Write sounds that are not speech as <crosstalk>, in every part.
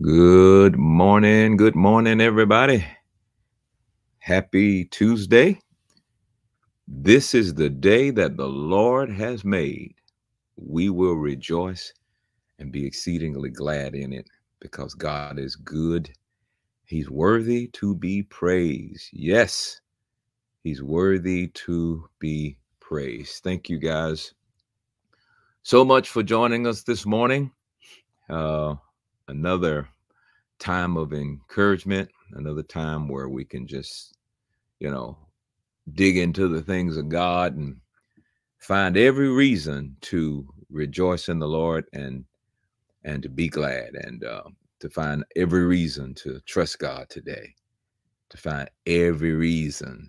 Good morning. Good morning, everybody. Happy Tuesday. This is the day that the Lord has made. We will rejoice and be exceedingly glad in it because God is good. He's worthy to be praised. Yes, He's worthy to be praised. Thank you guys so much for joining us this morning. Uh, another time of encouragement, another time where we can just, you know, dig into the things of God and find every reason to rejoice in the Lord and and to be glad and uh, to find every reason to trust God today, to find every reason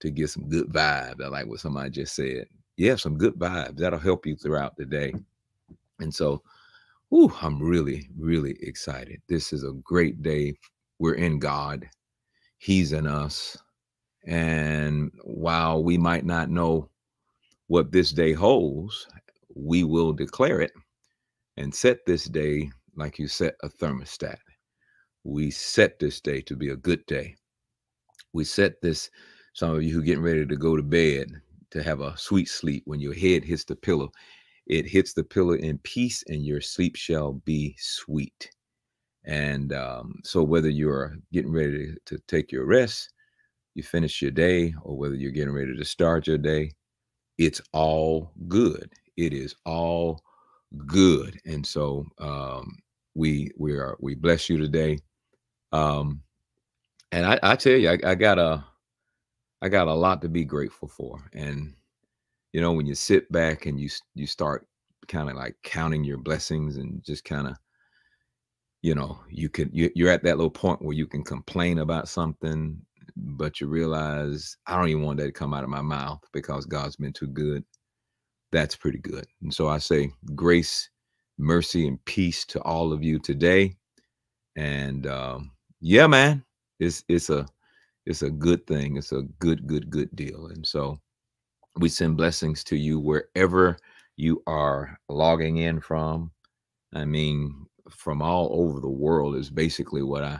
to get some good vibes. I like what somebody just said. Yeah, some good vibes that'll help you throughout the day. And so Ooh, I'm really, really excited. This is a great day. We're in God, He's in us. And while we might not know what this day holds, we will declare it and set this day like you set a thermostat. We set this day to be a good day. We set this, some of you who are getting ready to go to bed, to have a sweet sleep when your head hits the pillow it hits the pillow in peace and your sleep shall be sweet. And um, so whether you're getting ready to, take your rest you finish your day or whether you're getting ready to start your day it's all good. It is all good. And so um, we we are we bless you today. Um, and I, I tell you I, I got a i got a lot to be grateful for. And you know when you sit back and you you start kind of like counting your blessings and just kind of you know you could you, you're at that little point where you can complain about something but you realize i don't even want that to come out of my mouth because god's been too good. That's pretty good. And so i say grace mercy and peace to all of you today. And um yeah man it's it's a it's a good thing. It's a good good good deal. And so we send blessings to you wherever you are logging in from. I mean, from all over the world is basically what I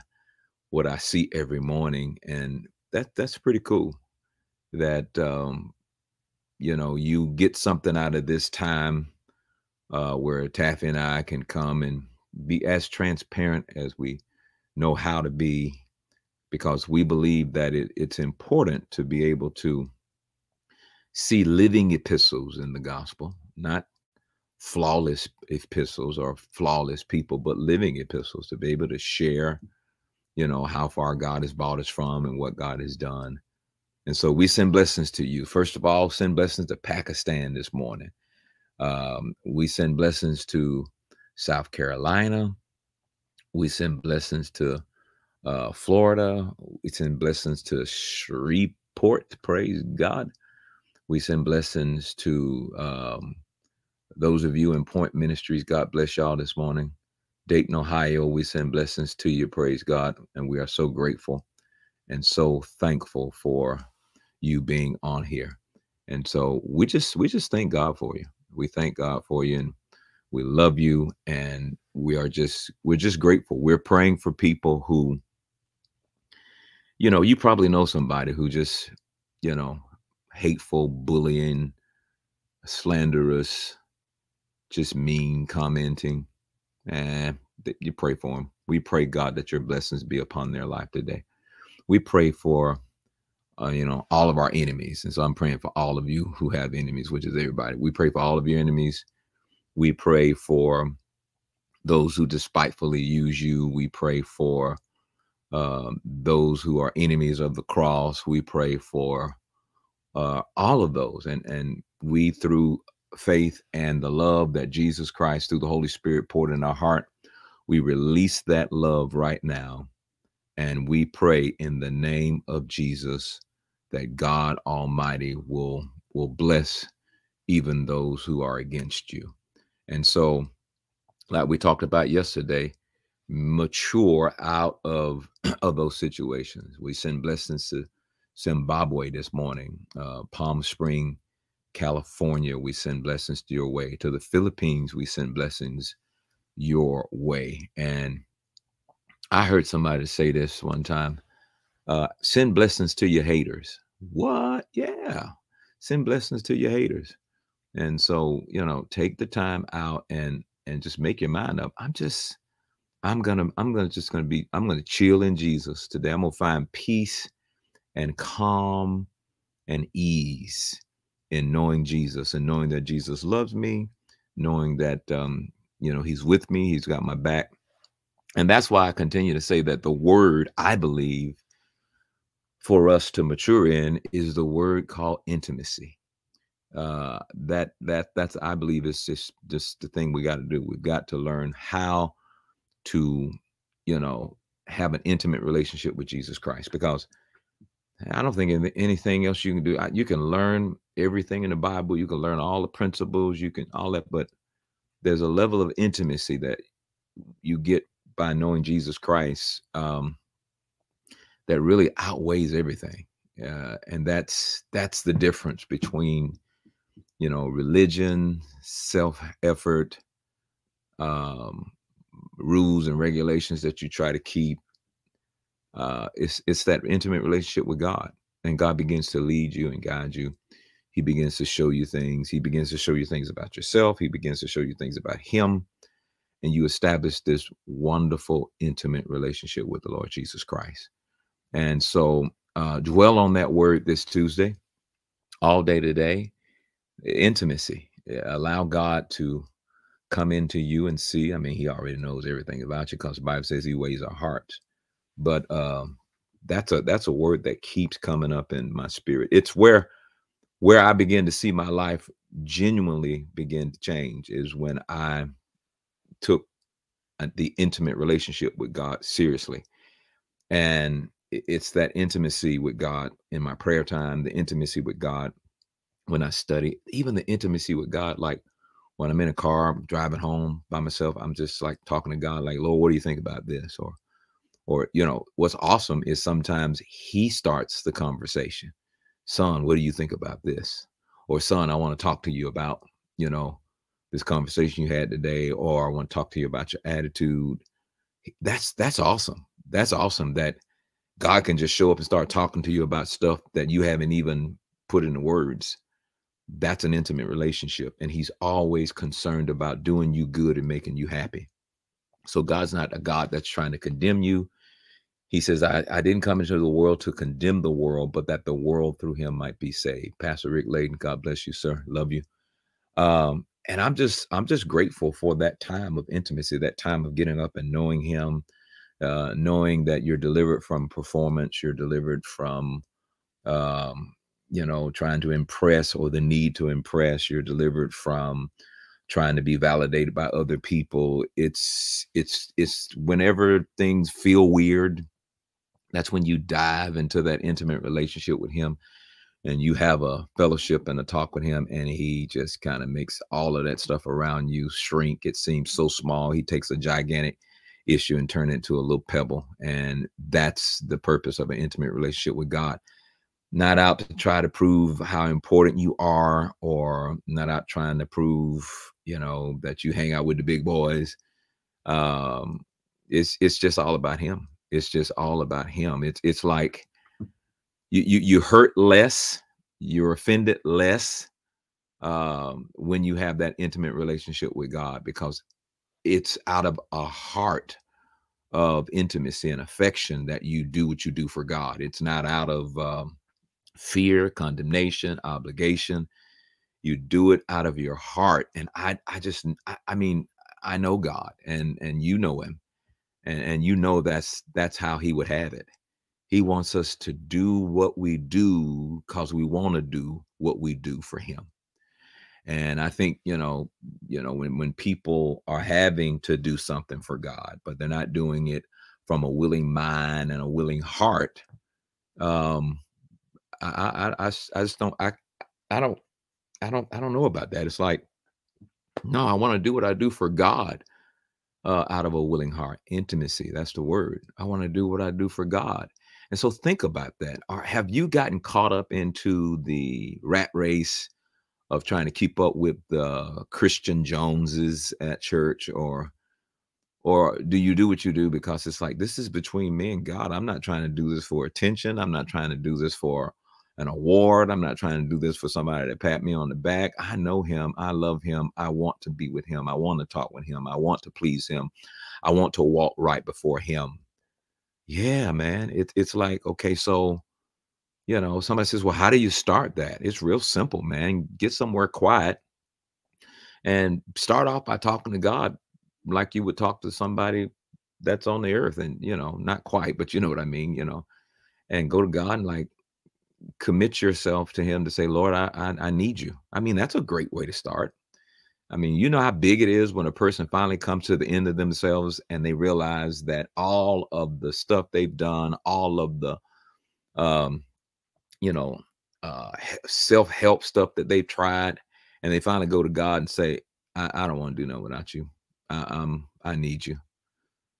what I see every morning, and that that's pretty cool. That um, you know you get something out of this time uh, where Taffi and I can come and be as transparent as we know how to be, because we believe that it, it's important to be able to see living epistles in the gospel, not flawless epistles or flawless people, but living epistles to be able to share, you know, how far God has brought us from and what God has done. And so we send blessings to you. First of all, send blessings to Pakistan this morning. Um, we send blessings to South Carolina. We send blessings to uh, Florida. We send blessings to Shreveport. Praise God. We send blessings to um, those of you in Point Ministries. God bless y'all this morning. Dayton, Ohio, we send blessings to you. Praise God. And we are so grateful and so thankful for you being on here. And so we just we just thank God for you. We thank God for you and we love you and we are just we're just grateful. We're praying for people who you know, you probably know somebody who just, you know, hateful, bullying, slanderous, just mean commenting. And you pray for them. We pray, God, that your blessings be upon their life today. We pray for, uh, you know, all of our enemies. And so I'm praying for all of you who have enemies, which is everybody. We pray for all of your enemies. We pray for those who despitefully use you. We pray for uh, those who are enemies of the cross. We pray for uh, all of those. And, and we, through faith and the love that Jesus Christ, through the Holy Spirit, poured in our heart, we release that love right now. And we pray in the name of Jesus that God Almighty will, will bless even those who are against you. And so, like we talked about yesterday, mature out of, <clears throat> of those situations. We send blessings to Zimbabwe this morning, uh, Palm Spring, California. We send blessings to your way. To the Philippines, we send blessings your way. And I heard somebody say this one time. Uh, send blessings to your haters. What? Yeah. Send blessings to your haters. And so, you know, take the time out and and just make your mind up. I'm just I'm gonna I'm gonna just gonna be I'm gonna chill in Jesus today. I'm gonna find peace and calm and ease in knowing Jesus and knowing that Jesus loves me, knowing that um, you know he's with me, he's got my back. And that's why I continue to say that the word I believe for us to mature in is the word called intimacy. Uh, that that that's I believe is just just the thing we got to do. We've got to learn how to, you know, have an intimate relationship with Jesus Christ because I don't think anything else you can do. You can learn everything in the Bible. You can learn all the principles. You can all that, but there's a level of intimacy that you get by knowing Jesus Christ um, that really outweighs everything. Uh, and that's that's the difference between you know religion, self effort, um, rules and regulations that you try to keep. Uh, it's it's that intimate relationship with God, and God begins to lead you and guide you. He begins to show you things. He begins to show you things about yourself. He begins to show you things about Him and you establish this wonderful, intimate relationship with the Lord Jesus Christ. And so, uh, dwell on that word this Tuesday, all day today. Intimacy. Allow God to come into you and see. I mean, He already knows everything about you because the Bible says He weighs our hearts. But um, that's a that's a word that keeps coming up in my spirit. It's where where I begin to see my life genuinely begin to change is when I took the intimate relationship with God seriously. And it's that intimacy with God in my prayer time, the intimacy with God when I study, even the intimacy with God, like when I'm in a car driving home by myself, I'm just like talking to God, like, Lord, what do you think about this? Or, or, you know, what's awesome is sometimes he starts the conversation. Son, what do you think about this? Or son, I want to talk to you about, you know, this conversation you had today, or I want to talk to you about your attitude. That's that's awesome. That's awesome that God can just show up and start talking to you about stuff that you haven't even put into words. That's an intimate relationship. And he's always concerned about doing you good and making you happy. So God's not a God that's trying to condemn you. He says, I, I didn't come into the world to condemn the world, but that the world through him might be saved. Pastor Rick Layden, God bless you, sir. Love you. Um, and i'm just i'm just grateful for that time of intimacy that time of getting up and knowing him uh, knowing that you're delivered from performance you're delivered from um, you know trying to impress or the need to impress you're delivered from trying to be validated by other people. It's it's it's whenever things feel weird that's when you dive into that intimate relationship with him and you have a fellowship and a talk with him and he just kind of makes all of that stuff around you shrink. It seems so small. He takes a gigantic issue and turn it into a little pebble and that's the purpose of an intimate relationship with god not out to try to prove how important you are or not out trying to prove you know that you hang out with the big boys. Um it's it's just all about him. It's just all about him. It's it's like you you you hurt less, you're offended less um, when you have that intimate relationship with God because it's out of a heart of intimacy and affection that you do what you do for God. It's not out of um, fear, condemnation, obligation. You do it out of your heart. And I, I just, I, I mean, I know God, and and you know Him, and and you know that's that's how He would have it. He wants us to do what we do because we want to do what we do for him. And I think, you know, you know, when when people are having to do something for God, but they're not doing it from a willing mind and a willing heart, um, I, I, I, I just don't, I, I don't, I don't, I don't know about that. It's like, no, I want to do what I do for God uh, out of a willing heart. Intimacy, that's the word. I want to do what I do for God. And so think about that. Or have you gotten caught up into the rat race of trying to keep up with the Christian Joneses at church or Or do you do what you do because it's like this is between me and God? I'm not trying to do this for attention. I'm not trying to do this for an award. I'm not trying to do this for somebody to pat me on the back. I know him. I love him. I want to be with him. I want to talk with him. I want to please him. I want to walk right before him. Yeah, man. It, it's like, okay, so, you know, somebody says, well, how do you start that? It's real simple, man. Get somewhere quiet and start off by talking to God like you would talk to somebody that's on the earth and, you know, not quite, but you know what I mean, you know, and go to God and like, commit yourself to him to say, Lord, I, I, I need you. I mean, that's a great way to start. I mean, you know how big it is when a person finally comes to the end of themselves and they realize that all of the stuff they've done, all of the, um, you know, uh, self-help stuff that they've tried, and they finally go to God and say, I, I don't want to do nothing without you. I, um, I need you.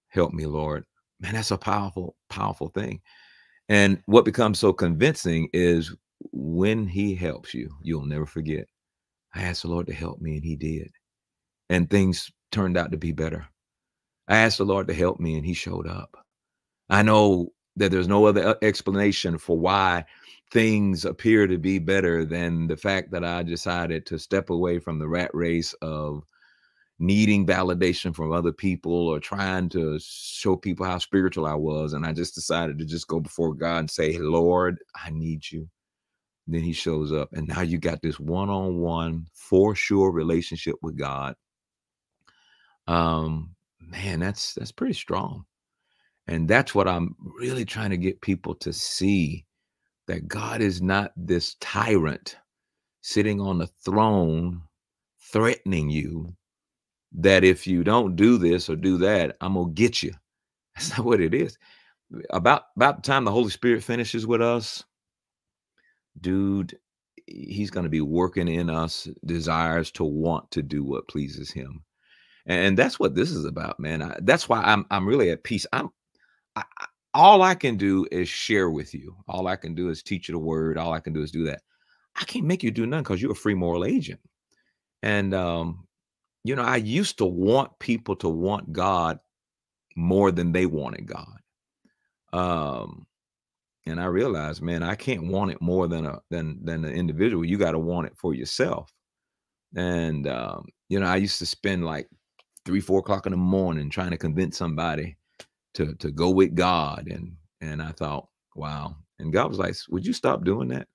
Help me, Lord. Man, that's a powerful, powerful thing. And what becomes so convincing is when he helps you, you'll never forget. I asked the Lord to help me, and he did. And things turned out to be better. I asked the Lord to help me, and he showed up. I know that there's no other uh, explanation for why things appear to be better than the fact that I decided to step away from the rat race of needing validation from other people or trying to show people how spiritual I was. And I just decided to just go before God and say, Lord, I need you. And then he shows up. And now you got this one-on-one for sure relationship with God. Um, man, that's that's pretty strong. And that's what I'm really trying to get people to see that God is not this tyrant sitting on the throne threatening you that if you don't do this or do that, I'm gonna get you. <laughs> That's not what it is. About about the time the Holy Spirit finishes with us, dude, he's gonna be working in us desires to want to do what pleases him. And that's what this is about, man. I, that's why I'm I'm really at peace. I'm I, all I can do is share with you. All I can do is teach you the word. All I can do is do that. I can't make you do nothing because you're a free moral agent. And um, you know, I used to want people to want God more than they wanted God. Um, and I realized, man, I can't want it more than a than than an individual. You got to want it for yourself. And um, you know, I used to spend like three, four o'clock in the morning trying to convince somebody to to go with God. And and I thought, wow. And God was like, would you stop doing that?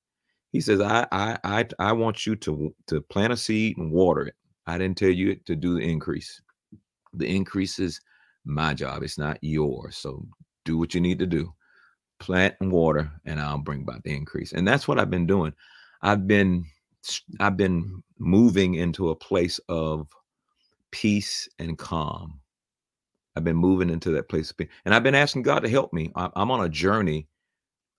He says, I I I I want you to to plant a seed and water it. I didn't tell you to do the increase. The increase is my job. It's not yours. So do what you need to do. Plant and water, and I'll bring about the increase. And that's what I've been doing. I've been I've been moving into a place of peace and calm. I've been moving into that place of peace. And I've been asking God to help me. I'm on a journey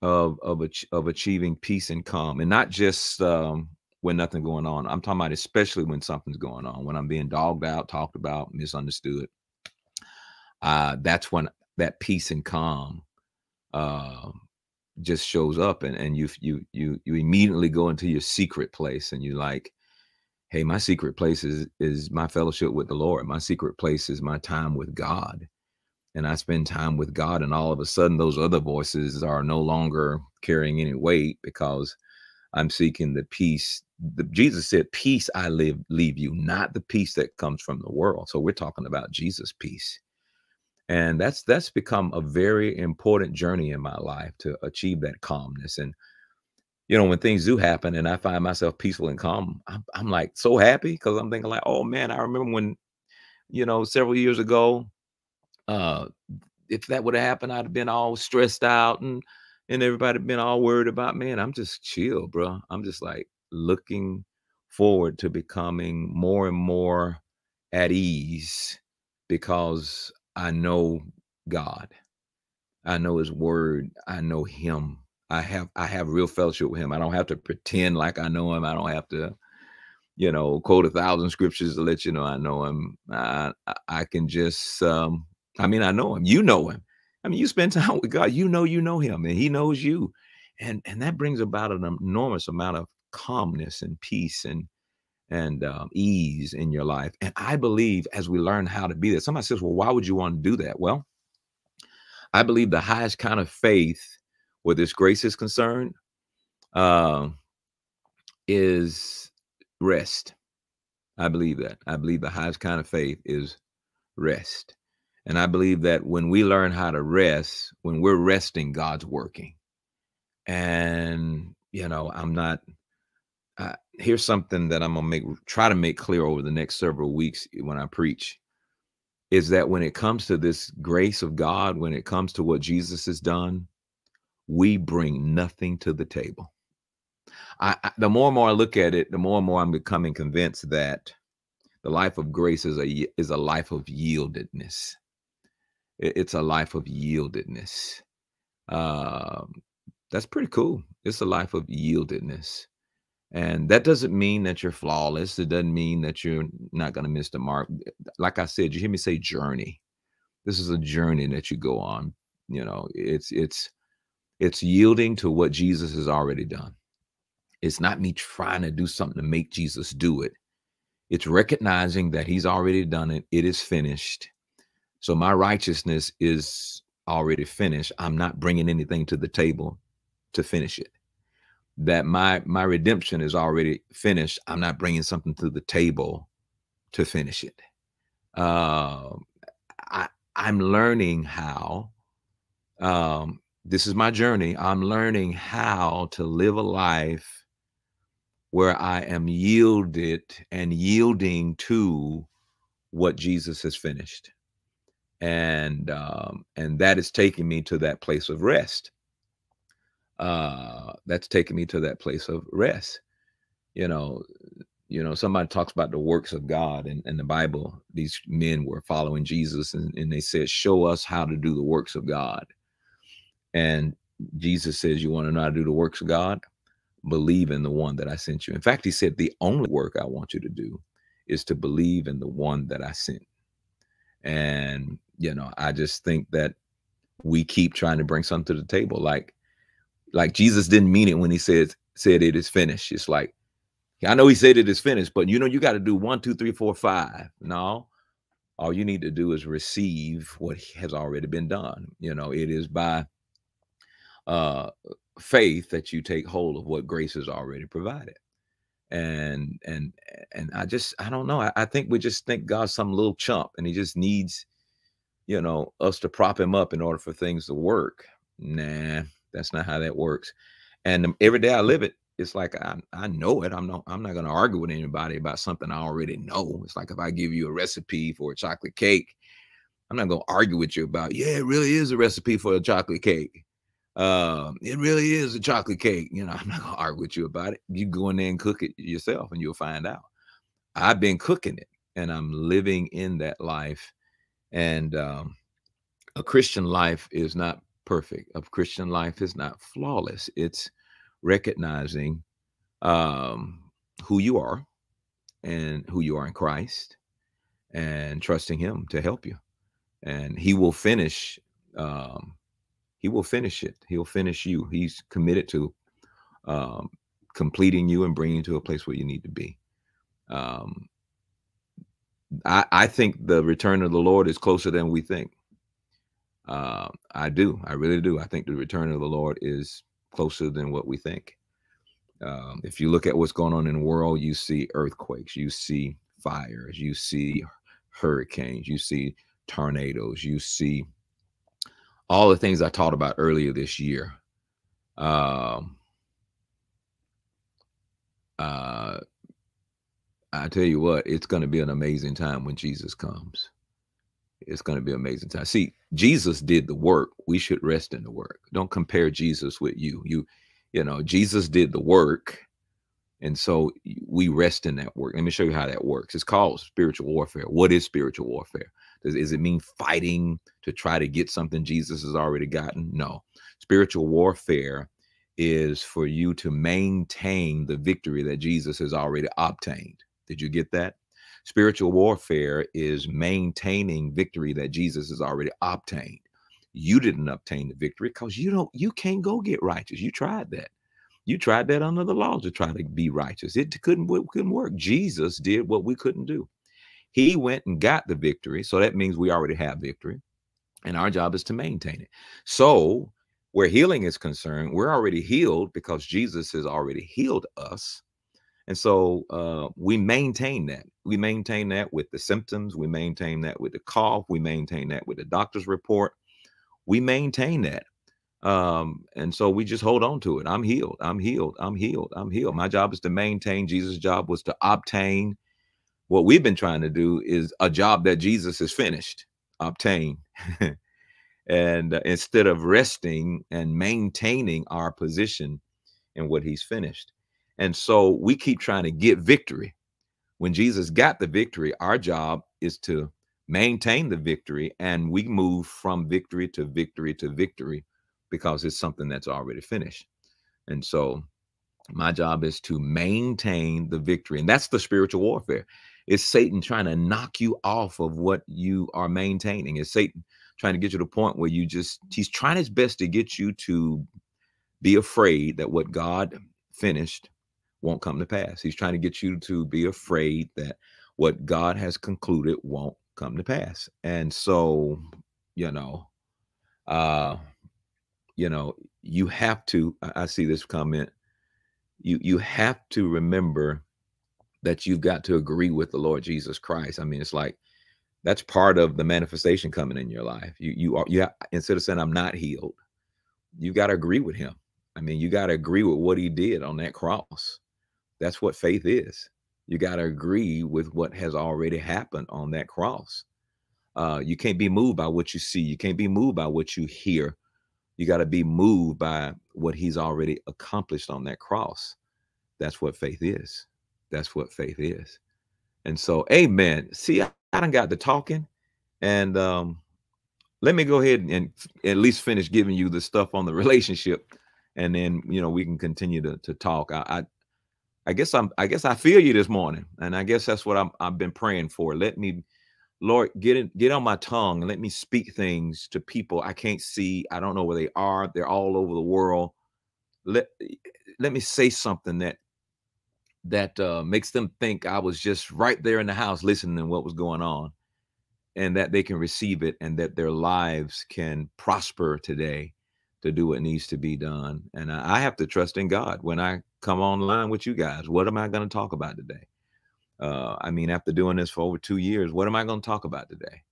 of of of achieving peace and calm, and not just um, when nothing going on. I'm talking about especially when something's going on, when I'm being dogged out, talked about, misunderstood. Uh, that's when that peace and calm uh, just shows up, and and you you you you immediately go into your secret place, and you like, hey, my secret place is is my fellowship with the Lord. My secret place is my time with God. And I spend time with God, and all of a sudden, those other voices are no longer carrying any weight because I'm seeking the peace. The, Jesus said, "Peace I live leave you, not the peace that comes from the world." So we're talking about Jesus' peace, and that's that's become a very important journey in my life to achieve that calmness. And you know, when things do happen, and I find myself peaceful and calm, I'm, I'm like so happy because I'm thinking like, "Oh man, I remember when, you know, several years ago, uh, if that would have happened, I'd have been all stressed out and." And everybody been all worried about me and i'm just chill bro i'm just like looking forward to becoming more and more at ease because i know god. I know his word. I know him. I have i have real fellowship with him. I don't have to pretend like i know him. I don't have to you know quote a thousand scriptures to let you know i know him. I i can just um i mean i know him. You know him I mean, you spend time with God, you know you know him and he knows you. And and that brings about an enormous amount of calmness and peace and and um, ease in your life. And I believe as we learn how to be that, somebody says, Well, why would you want to do that? Well, I believe the highest kind of faith where this grace is concerned uh, is rest. I believe that. I believe the highest kind of faith is rest. And I believe that when we learn how to rest, when we're resting, God's working. And, you know, I'm not, uh, here's something that I'm going to make, try to make clear over the next several weeks when I preach is that when it comes to this grace of God, when it comes to what Jesus has done, we bring nothing to the table. I, I, the more and more I look at it, the more and more I'm becoming convinced that the life of grace is a is a life of yieldedness. It, it's a life of yieldedness. Um, that's pretty cool. It's a life of yieldedness. And that doesn't mean that you're flawless. It doesn't mean that you're not going to miss the mark. Like I said, you hear me say journey. This is a journey that you go on. You know, it's it's it's yielding to what Jesus has already done. It's not me trying to do something to make Jesus do it. It's recognizing that he's already done it. It is finished. So my righteousness is already finished. I'm not bringing anything to the table to finish it. That my my redemption is already finished. I'm not bringing something to the table to finish it. Uh, I I'm learning how um, this is my journey. I'm learning how to live a life where I am yielded and yielding to what Jesus has finished. And um, and that is taking me to that place of rest. Uh, that's taking me to that place of rest. You know, you know, somebody talks about the works of God and in, in the Bible, these men were following Jesus and, and they said, Show us how to do the works of God. And Jesus says, You want to know how to do the works of God? Believe in the one that I sent you. In fact, he said, The only work I want you to do is to believe in the one that I sent. And, you know, I just think that we keep trying to bring something to the table. Like, like Jesus didn't mean it when he said said it is finished. It's like, I know he said it is finished, but you know, you got to do one, two, three, four, five. No, all you need to do is receive what has already been done. You know, it is by uh, faith that you take hold of what grace has already provided. And and and I just I don't know. I, I think we just think God's some little chump and he just needs, you know, us to prop him up in order for things to work. Nah, that's not how that works. And um, every day I live it, it's like I, I know it. I'm not I'm not gonna argue with anybody about something I already know. It's like if I give you a recipe for a chocolate cake, I'm not gonna argue with you about, yeah, it really is a recipe for a chocolate cake. Um, it really is a chocolate cake. You know, <laughs> I'm not gonna argue with you about it. You go in there and cook it yourself, and you'll find out. I've been cooking it, and I'm living in that life. And um, a Christian life is not perfect. A Christian life is not flawless. It's recognizing um, who you are and who you are in Christ, and trusting Him to help you. And He will finish um, he will finish it. He'll finish you. He's committed to um, completing you and bringing you to a place where you need to be. Um, I, I think the return of the Lord is closer than we think. Uh, I do. I really do. I think the return of the Lord is closer than what we think. Um, if you look at what's going on in the world, you see earthquakes, you see fires, you see hurricanes, you see tornadoes, you see all the things I taught about earlier this year. Um, uh, I tell you what, it's going to be an amazing time when Jesus comes. It's going to be amazing time. See, Jesus did the work. We should rest in the work. Don't compare Jesus with you. You, you know, Jesus did the work. And so we rest in that work. Let me show you how that works. It's called spiritual warfare. What is spiritual warfare? Does, it mean fighting to try to get something Jesus has already gotten? No. Spiritual warfare is for you to maintain the victory that Jesus has already obtained. Did you get that? Spiritual warfare is maintaining victory that Jesus has already obtained. You didn't obtain the victory because you don't you can't go get righteous. You tried that. You tried that under the law to try to be righteous. It couldn't couldn't work. Jesus did what we couldn't do. He went and got the victory. So that means we already have victory. And our job is to maintain it. So where healing is concerned, we're already healed because Jesus has already healed us. And so uh, we maintain that. We maintain that with the symptoms. We maintain that with the cough. We maintain that with the doctor's report. We maintain that. Um, and so we just hold on to it. I'm healed. I'm healed. I'm healed. I'm healed. My job is to maintain. Jesus' job was to obtain. What we've been trying to do is a job that Jesus has finished, obtain. <laughs> and uh, instead of resting and maintaining our position in what he's finished. And so we keep trying to get victory. When Jesus got the victory, our job is to maintain the victory and we move from victory to victory to victory because it's something that's already finished. And so my job is to maintain the victory. And that's the spiritual warfare. It's Satan trying to knock you off of what you are maintaining. Is Satan trying to get you to the point where you just, he's trying his best to get you to be afraid that what God finished won't come to pass. He's trying to get you to be afraid that what God has concluded won't come to pass. And so, you know, uh, you know, you have to, I see this comment, you you have to remember that you've got to agree with the Lord Jesus Christ. I mean, it's like that's part of the manifestation coming in your life. You you are you have, instead of saying I'm not healed, you got to agree with him. I mean, you got to agree with what he did on that cross. That's what faith is. You got to agree with what has already happened on that cross. Uh, you can't be moved by what you see. You can't be moved by what you hear. You got to be moved by what he's already accomplished on that cross. That's what faith is. That's what faith is. And so, amen. See, I, I done got the talking. And um, let me go ahead and at least finish giving you the stuff on the <laughs> relationship. And then, you know, we can continue to, to talk. I, I I guess I'm I guess I feel you this morning. And I guess that's what I'm I've been praying for. Let me Lord, get in, get on my tongue and let me speak things to people I can't see. I don't know where they are. They're all over the world. Let let me say something that that uh, makes them think I was just right there in the house listening to what was going on, and that they can receive it and that their lives can prosper today to do what needs to be done. And I, have to trust in God when I come online with you guys. What am I going to talk about today? Uh, I mean, after doing this for over two years, what am I going to talk about today?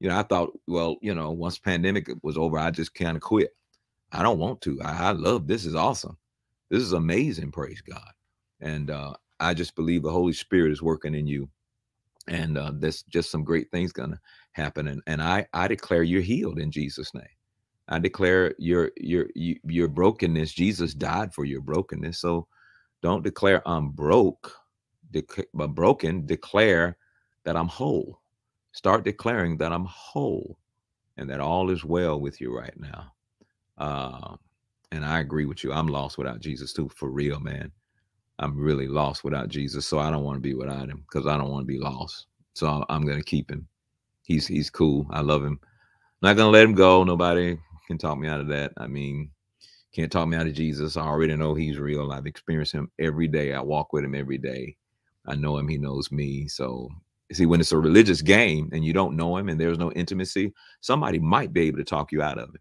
You know, I thought, well, you know, once pandemic was over, I just kind of quit. I don't want to. I, I, love this. Is awesome. This is amazing. Praise God. And uh, I just believe the Holy Spirit is working in you, and uh, there's just some great things gonna happen. And and I I declare you're healed in Jesus' name. I declare your your your brokenness. Jesus died for your brokenness. So don't declare I'm broke but broken, declare that I'm whole. Start declaring that I'm whole and that all is well with you right now. Uh, and I agree with you. I'm lost without Jesus too, for real, man. I'm really lost without Jesus. So I don't want to be without him because I don't want to be lost. So I'm going to keep him. He's he's cool. I love him. I'm not going to let him go. Nobody can talk me out of that. I mean, can't talk me out of Jesus. I already know he's real. I've experienced him every day. I walk with him every day. I know him, he knows me. So see, when it's a religious game and you don't know him and there's no intimacy, somebody might be able to talk you out of it.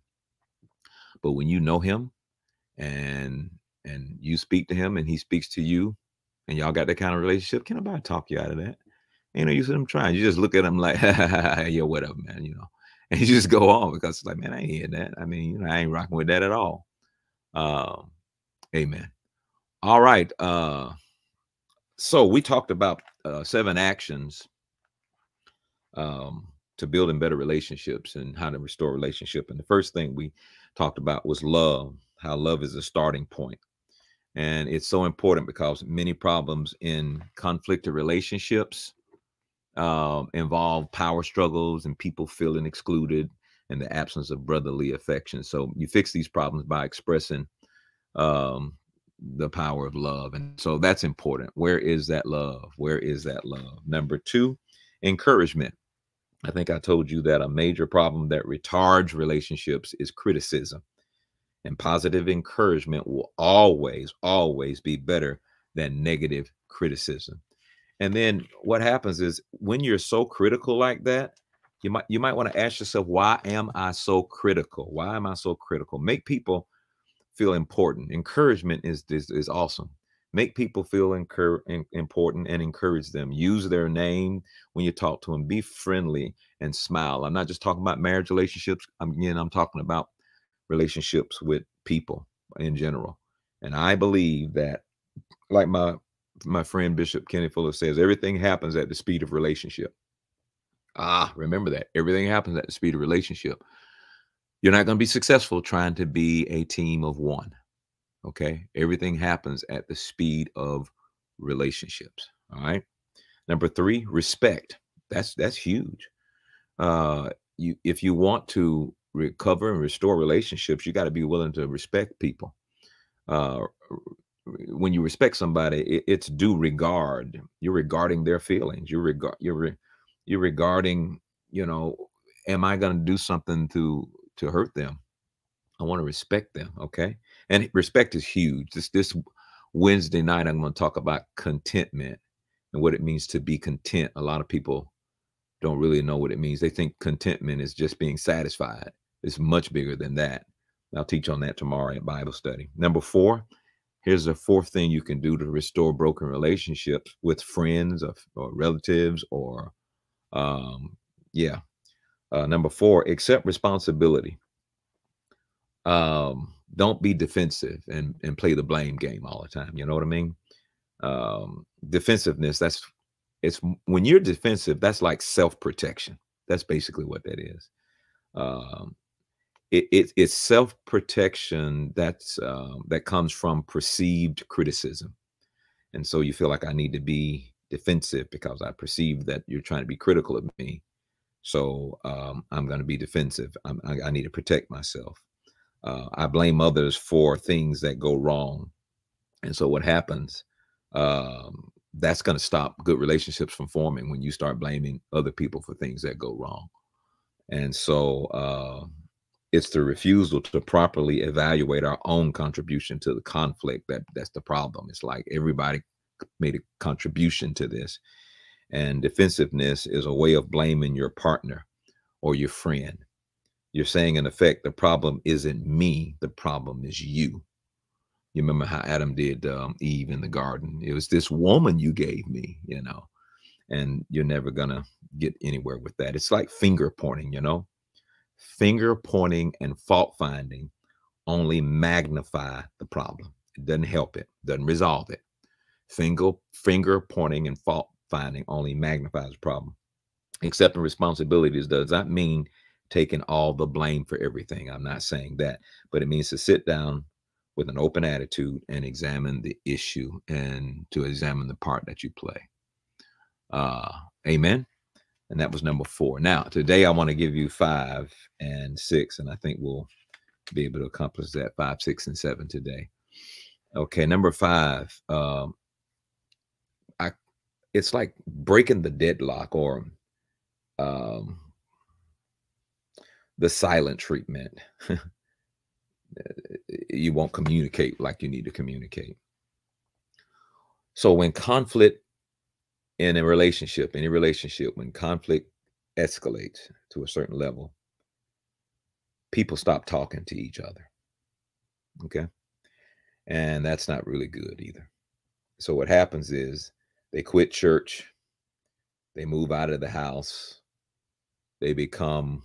But when you know him and and you speak to him and he speaks to you and y'all got that kind of relationship, can nobody talk you out of that? Ain't no use in them trying. You just look at him like, <laughs> yeah, whatever, man, you know. <laughs> And you just go on because it's like, man, I ain't hearing that. I mean, you know, I ain't rocking with that at all. Uh, amen. All right. Uh so we talked about uh, seven actions um, to building better relationships and how to restore relationship. And the first thing we talked about was love, how love is a starting point. And it's so important because many problems in conflicted relationships um, involve power struggles and people feeling excluded and the absence of brotherly affection. So you fix these problems by expressing um, the power of love. And so that's important. Where is that love? Where is that love? Number two, encouragement. I think I told you that a major problem that retards relationships is criticism. And positive encouragement will always, always be better than negative criticism. And then what happens is when you're so critical like that, you might you might want to ask yourself, why am I so critical? Why am I so critical? Make people feel important. Encouragement is is, is awesome. Make people feel incur, in, important and encourage them. Use their name when you talk to them. Be friendly and smile. I'm not just talking about marriage relationships. Again, I'm talking about relationships with people in general. And I believe that, like my my friend Bishop Kenny Fuller says, everything happens at the speed of relationship. Ah, remember that. Everything happens at the speed of relationship. You're not going to be successful trying to be a team of one. Okay. Everything happens at the speed of relationships. All right. Number three, respect. That's that's huge. Uh you if you want to recover and restore relationships, you got to be willing to respect people. Uh when you respect somebody, it, it's due regard. You're regarding their feelings. You're regard you're re, you're regarding, you know, am I going to do something to to hurt them? I want to respect them, okay? And respect is huge. This this Wednesday night I'm going to talk about contentment and what it means to be content. A lot of people don't really know what it means. They think contentment is just being satisfied. It's much bigger than that. I'll teach on that tomorrow at Bible study. Number 4, Here's the fourth thing you can do to restore broken relationships with friends or, or relatives or, um, yeah. Uh, number four, accept responsibility. Um, don't be defensive and, and play the blame game all the time. You know what I mean? Um, defensiveness, that's it's when you're defensive, that's like self protection. That's basically what that is. Um, it, it it's self protection that's uh, that comes from perceived criticism, and so you feel like I need to be defensive because I perceive that you're trying to be critical of me. So um, I'm going to be defensive. I, I need to protect myself. Uh, I blame others for things that go wrong, and so what happens? Um, that's going to stop good relationships from forming when you start blaming other people for things that go wrong. And so uh, it's the refusal to properly evaluate our own contribution to the conflict that that's the problem. It's like everybody made a contribution to this and defensiveness is a way of blaming your partner or your friend. You're saying in effect the problem isn't me the problem is you. You remember how adam did um, eve in the garden? It was this woman you gave me you know and you're never gonna get anywhere with that. It's like finger pointing you know finger pointing and fault finding only magnify the problem. It doesn't help it, doesn't resolve it. Finger, finger pointing and fault finding only magnifies the problem. Accepting responsibilities does not mean taking all the blame for everything. I'm not saying that, but it means to sit down with an open attitude and examine the issue and to examine the part that you play. Uh, amen and that was number four. Now, today I want to give you five and six, and I think we'll be able to accomplish that five, six, and seven today. Okay, number five. Um, I it's like breaking the deadlock or um, the silent treatment. <laughs> you won't communicate like you need to communicate. So when conflict in a relationship, any relationship, when conflict escalates to a certain level, people stop talking to each other. Okay. And that's not really good either. So what happens is they quit church, they move out of the house, they become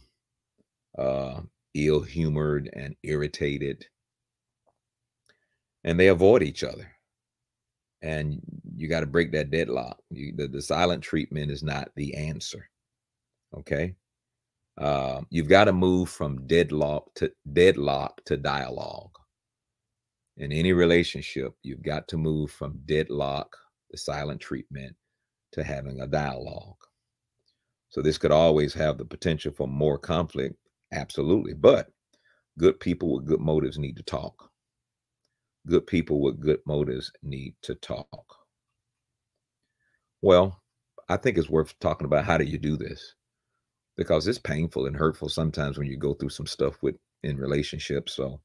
uh, ill humored and irritated, and they avoid each other and you got to break that deadlock. You, the, the silent treatment is not the answer. Okay. Uh, you've got to move from deadlock to deadlock to dialogue. In any relationship, you've got to move from deadlock, the silent treatment, to having a dialogue. So this could always have the potential for more conflict, absolutely. But good people with good motives need to talk good people with good motives need to talk. Well, I think it's worth talking about how do you do this? Because it's painful and hurtful sometimes when you go through some stuff with in relationships. So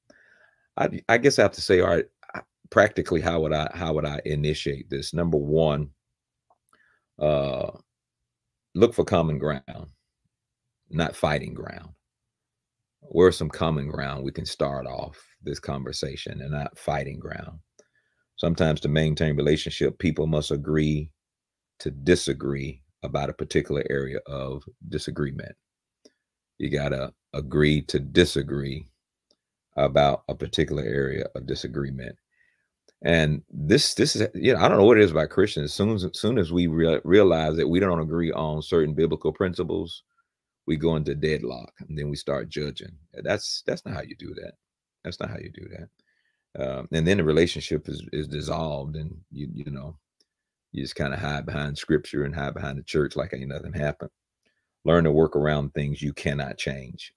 I, I guess I have to say, all right, practically, how would I how would I initiate this? Number one, uh, look for common ground, not fighting ground. Where's some common ground we can start off this conversation and not fighting ground? Sometimes to maintain relationship, people must agree to disagree about a particular area of disagreement. You got to agree to disagree about a particular area of disagreement. And this, this is, you know, I don't know what it is about Christians. As soon as, as soon as we re realize that we don't agree on certain biblical principles, we go into deadlock and then we start judging. That's that's not how you do that. That's not how you do that. Um, and then the relationship is is dissolved, and you you know you just kind of hide behind scripture and hide behind the church like ain't nothing happened. Learn to work around things you cannot change.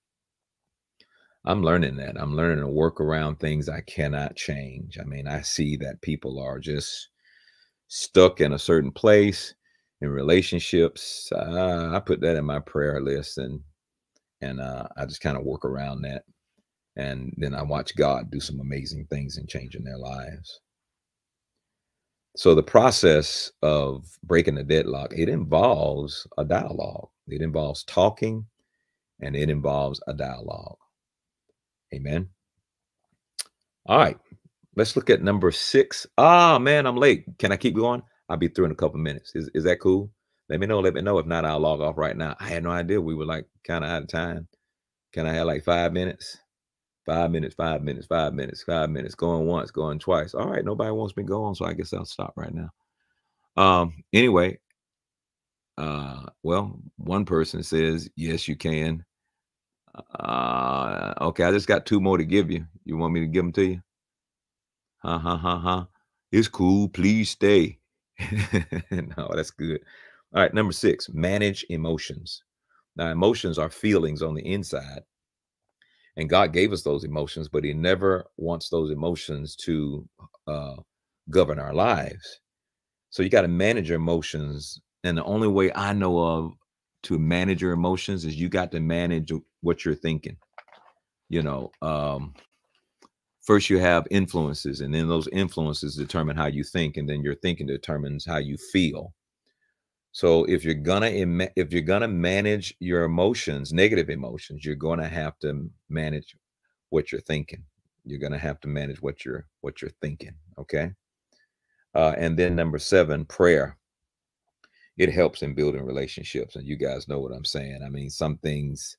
I'm learning that. I'm learning to work around things I cannot change. I mean, I see that people are just stuck in a certain place in relationships. Uh, I put that in my prayer list and and uh, I just kind of work around that. And then I watch God do some amazing things in changing their lives. So the process of breaking the deadlock, it involves a dialogue. It involves talking and it involves a dialogue. Amen. All right. Let's look at number six. Ah, man, I'm late. Can I keep going? I'll be through in a couple minutes. Is, is that cool? Let me know. Let me know. If not, I'll log off right now. I had no idea we were like kind of out of time. Can I have like five minutes? Five minutes, five minutes, five minutes, five minutes. Going once, going twice. All right. Nobody wants me going, so I guess I'll stop right now. Um. Anyway. Uh. Well, one person says yes, you can. Uh, okay, I just got two more to give you. You want me to give them to you? Ha ha ha ha. It's cool. Please stay. <laughs> no, that's good. All right, number six, manage emotions. Now, emotions are feelings on the inside. And God gave us those emotions, but He never wants those emotions to uh, govern our lives. So you got to manage your emotions. And the only way I know of to manage your emotions is you got to manage what you're thinking. You know, um, first you have influences, and then those influences determine how you think, and then your thinking determines how you feel. So if you're gonna if you're gonna manage your emotions, negative emotions, you're gonna have to manage what you're thinking. You're gonna have to manage what you're what you're thinking. Okay. Uh, and then number seven, prayer it helps in building relationships. And you guys know what I'm saying. I mean, some things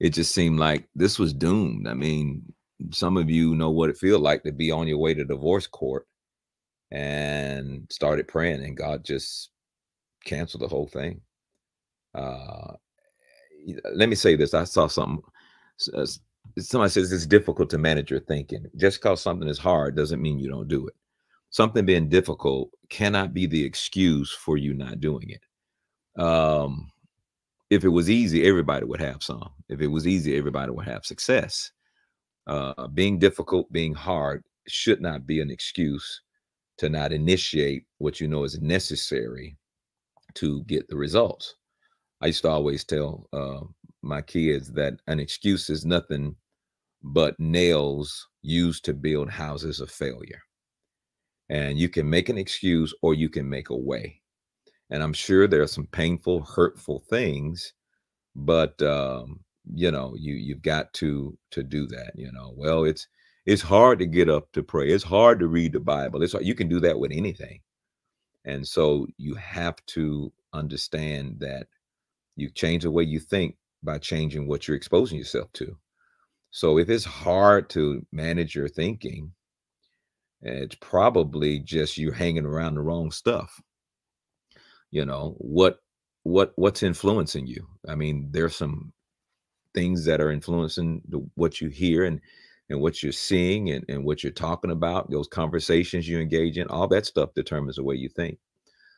it just seemed like this was doomed. I mean, some of you know what it feels like to be on your way to divorce court and started praying, and God just canceled the whole thing. Uh, let me say this: I saw something. Somebody says it's difficult to manage your thinking. Just because something is hard doesn't mean you don't do it something being difficult cannot be the excuse for you not doing it. Um, if it was easy, everybody would have some. If it was easy, everybody would have success. Uh, being difficult, being hard should not be an excuse to not initiate what you know is necessary to get the results. I used to always tell uh, my kids that an excuse is nothing but nails used to build houses of failure. And you can make an excuse or you can make a way. And i'm sure there are some painful hurtful things but um you know you you've got to to do that you know. Well it's it's hard to get up to pray. It's hard to read the bible. It's you can do that with anything and so you have to understand that you change the way you think by changing what you're exposing yourself to. So if it's hard to manage your thinking it's probably just you hanging around the wrong stuff. You know what what what's influencing you? I mean there's some things that are influencing the, what you hear and and what you're seeing and, and what you're talking about those conversations you engage in all that stuff determines the way you think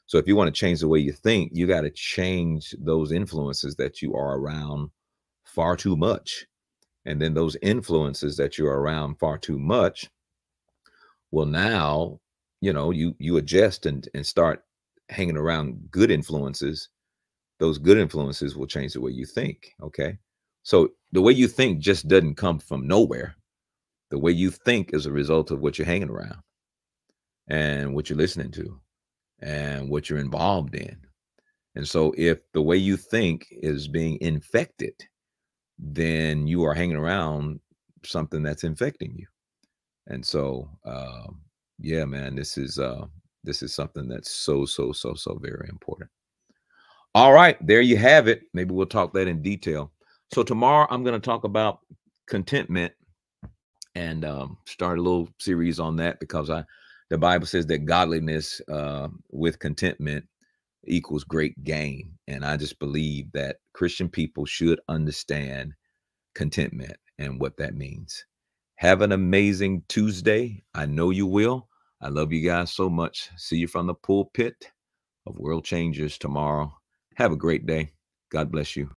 so if you want to change the way you think you got to change those influences that you are around far too much and then those influences that you're around far too much well, now, you know, you you adjust and and start hanging around good influences. Those good influences will change the way you think. Okay. So the way you think just doesn't come from nowhere. The way you think is a result of what you're hanging around and what you're listening to and what you're involved in. And so if the way you think is being infected, then you are hanging around something that's infecting you. And so uh, yeah, man, this is uh this is something that's so, so, so, so very important. All right, there you have it. Maybe we'll talk that in detail. So tomorrow I'm going to talk about contentment and um, start a little series on that because I the Bible says that godliness uh, with contentment equals great gain. And I just believe that Christian people should understand contentment and what that means. Have an amazing Tuesday. I know you will. I love you guys so much. See you from the pulpit of World Changers tomorrow. Have a great day. God bless you.